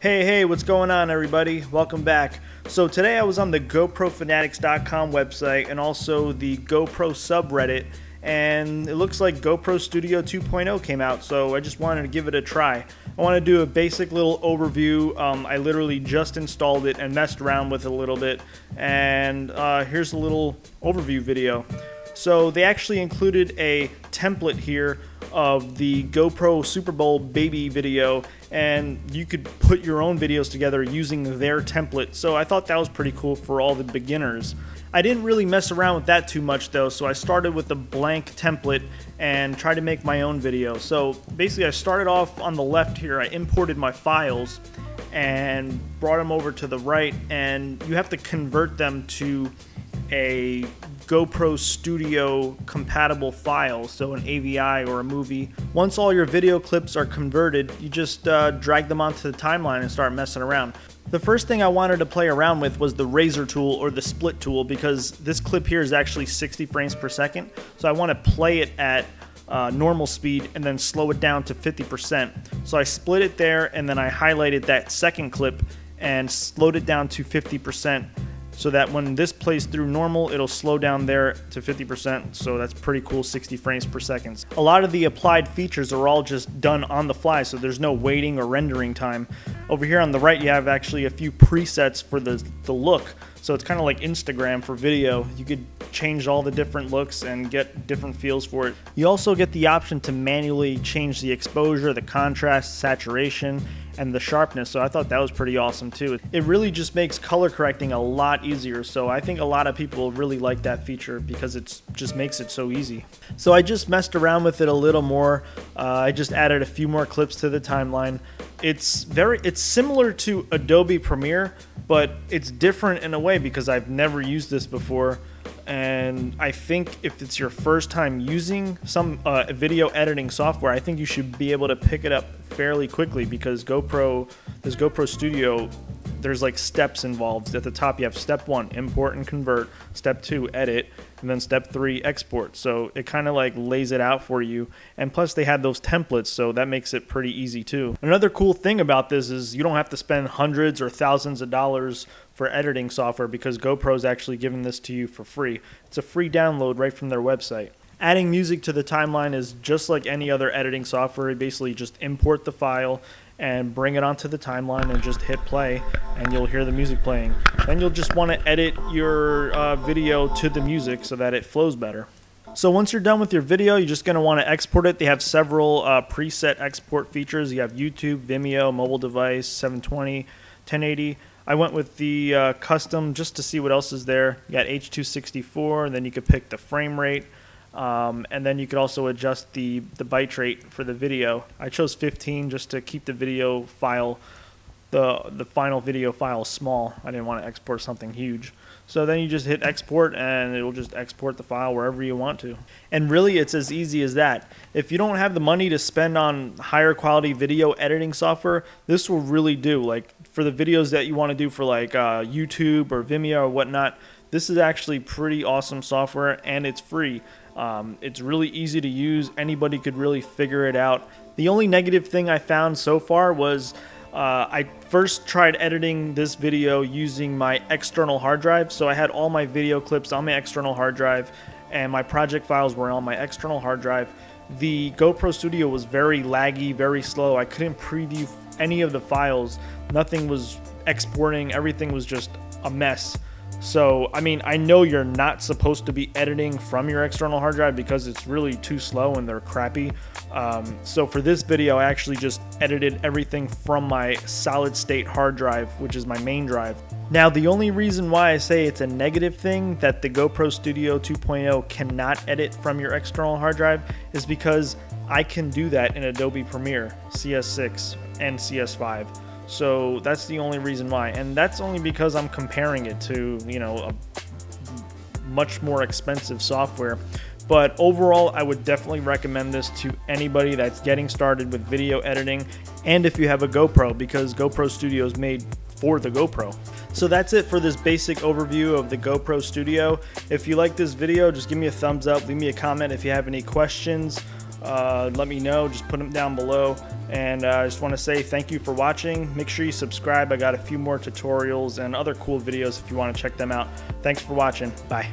Hey, hey, what's going on, everybody? Welcome back. So, today I was on the GoProFanatics.com website and also the GoPro subreddit, and it looks like GoPro Studio 2.0 came out, so I just wanted to give it a try. I want to do a basic little overview. Um, I literally just installed it and messed around with it a little bit, and uh, here's a little overview video. So, they actually included a template here of the GoPro Super Bowl baby video, and you could put your own videos together using their template. So I thought that was pretty cool for all the beginners. I didn't really mess around with that too much though, so I started with a blank template and tried to make my own video. So basically, I started off on the left here, I imported my files and brought them over to the right, and you have to convert them to a GoPro Studio compatible file, so an AVI or a movie. Once all your video clips are converted, you just uh, drag them onto the timeline and start messing around. The first thing I wanted to play around with was the razor tool or the split tool because this clip here is actually 60 frames per second. So I want to play it at uh, normal speed and then slow it down to 50%. So I split it there and then I highlighted that second clip and slowed it down to 50% so that when this plays through normal, it'll slow down there to 50%. So that's pretty cool, 60 frames per second. A lot of the applied features are all just done on the fly, so there's no waiting or rendering time. Over here on the right, you have actually a few presets for the, the look. So it's kind of like Instagram for video. You could change all the different looks and get different feels for it. You also get the option to manually change the exposure, the contrast, saturation, and the sharpness. So I thought that was pretty awesome too. It really just makes color correcting a lot easier. So I think a lot of people really like that feature because it just makes it so easy. So I just messed around with it a little more. Uh, I just added a few more clips to the timeline. It's very it's similar to Adobe Premiere, but it's different in a way because I've never used this before and I think if it's your first time using some uh, video editing software, I think you should be able to pick it up fairly quickly because GoPro, this GoPro Studio, there's like steps involved. At the top, you have step one, import and convert. Step two, edit, and then step three, export. So it kind of like lays it out for you. And plus, they had those templates, so that makes it pretty easy too. Another cool thing about this is you don't have to spend hundreds or thousands of dollars for editing software because GoPro is actually giving this to you for free. It's a free download right from their website. Adding music to the timeline is just like any other editing software. You basically just import the file and bring it onto the timeline and just hit play and you'll hear the music playing. Then you'll just want to edit your uh, video to the music so that it flows better. So once you're done with your video, you're just going to want to export it. They have several uh, preset export features. You have YouTube, Vimeo, mobile device, 720, 1080. I went with the uh, custom just to see what else is there. You got H264, and then you could pick the frame rate, um, and then you could also adjust the, the byte rate for the video. I chose 15 just to keep the video file, the, the final video file small. I didn't want to export something huge. So then you just hit export and it will just export the file wherever you want to. And really it's as easy as that. If you don't have the money to spend on higher quality video editing software, this will really do. Like for the videos that you want to do for like uh, YouTube or Vimeo or whatnot, this is actually pretty awesome software and it's free. Um, it's really easy to use. Anybody could really figure it out. The only negative thing I found so far was uh, I first tried editing this video using my external hard drive. So I had all my video clips on my external hard drive and my project files were on my external hard drive. The GoPro Studio was very laggy, very slow. I couldn't preview any of the files. Nothing was exporting. Everything was just a mess. So, I mean, I know you're not supposed to be editing from your external hard drive because it's really too slow and they're crappy. Um, so for this video, I actually just edited everything from my solid state hard drive, which is my main drive. Now, the only reason why I say it's a negative thing that the GoPro Studio 2.0 cannot edit from your external hard drive is because I can do that in Adobe Premiere, CS6, and CS5. So that's the only reason why. And that's only because I'm comparing it to, you know, a much more expensive software. But overall, I would definitely recommend this to anybody that's getting started with video editing and if you have a GoPro because GoPro Studio is made for the GoPro. So that's it for this basic overview of the GoPro Studio. If you like this video, just give me a thumbs up, leave me a comment if you have any questions uh, let me know. Just put them down below. And uh, I just want to say thank you for watching. Make sure you subscribe. I got a few more tutorials and other cool videos if you want to check them out. Thanks for watching. Bye.